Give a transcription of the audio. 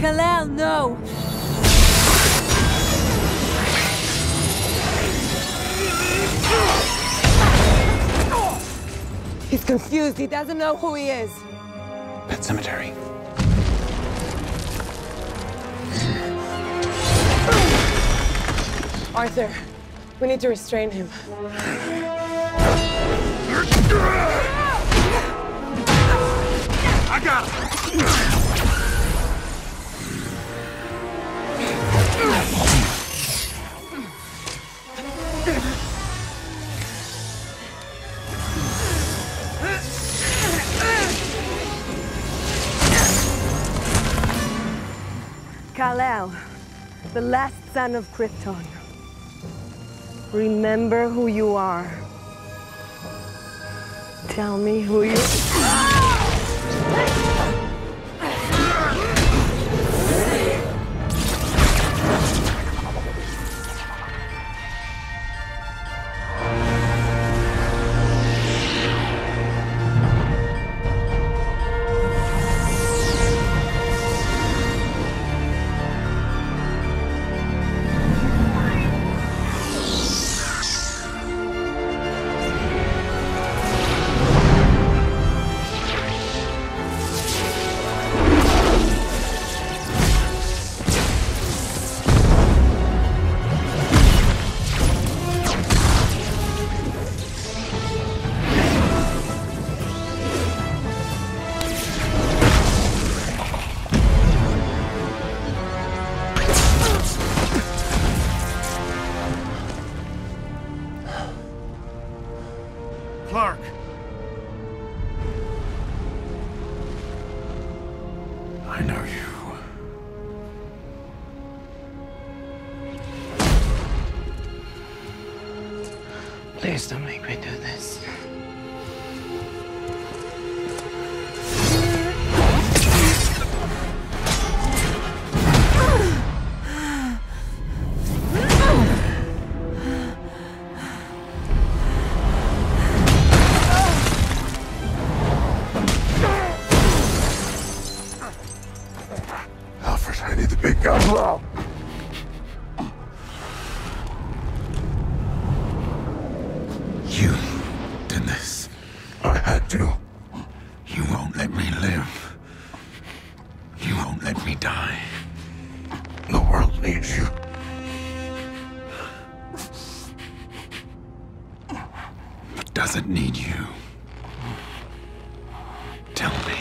Kal-El, no! He's confused. He doesn't know who he is. Pet Sematary. Arthur, we need to restrain him. I got him! Kal-El, the last son of Krypton. Remember who you are. Tell me who you... Clark! I know you. Please don't make me do this. Gosh, I need the big guy. You did this. I had to. You won't let me live. You won't let me die. The world needs you. It doesn't need you. Tell me.